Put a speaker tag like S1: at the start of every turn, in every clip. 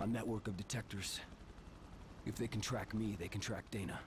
S1: A network of detectors. If they can track me, they can track Dana.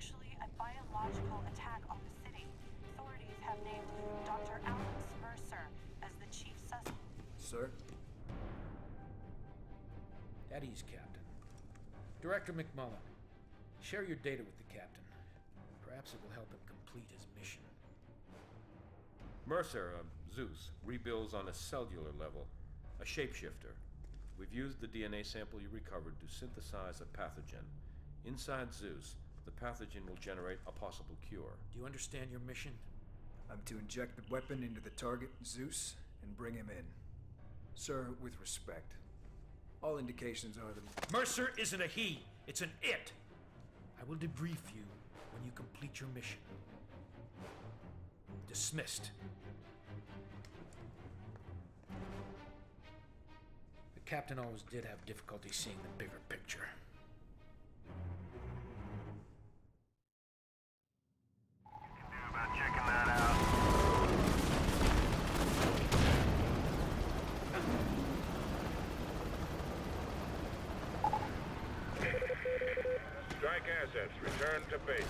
S2: Actually a biological attack on the city. Authorities have named Dr. Alex Mercer as the chief suspect.
S3: Sir?
S4: At ease, Captain. Director McMullen, share your data with the Captain. Perhaps it will help him complete his mission.
S5: Mercer, uh, Zeus, rebuilds on a cellular level, a shapeshifter. We've used the DNA sample you recovered to synthesize a pathogen. Inside Zeus, the pathogen will generate a possible cure.
S4: Do you understand your mission?
S3: I'm to inject the weapon into the target, Zeus, and bring him in. Sir, with respect, all indications are that.
S4: Mercer isn't a he, it's an it! I will debrief you when you complete your mission. Dismissed. The captain always did have difficulty seeing the bigger picture.
S6: Assets, return to base.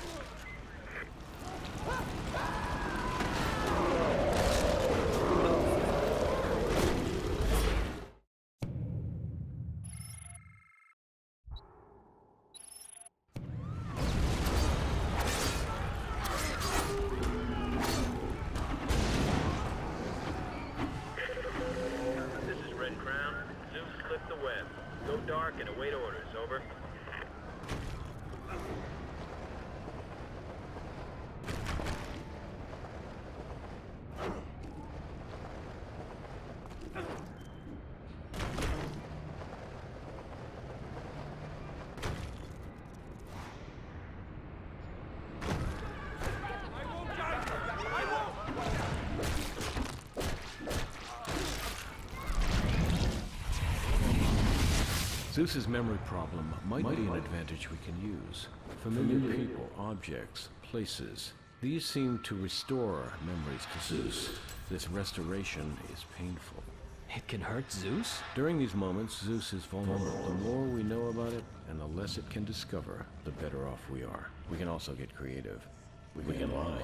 S7: Zeus's memory problem might be an advantage we can use. Familiar people, objects, places. These seem to restore memories to Zeus. This restoration is painful.
S1: It can hurt Zeus?
S7: During these moments, Zeus is vulnerable. The more we know about it, and the less it can discover, the better off we are. We can also get creative. We can, lie.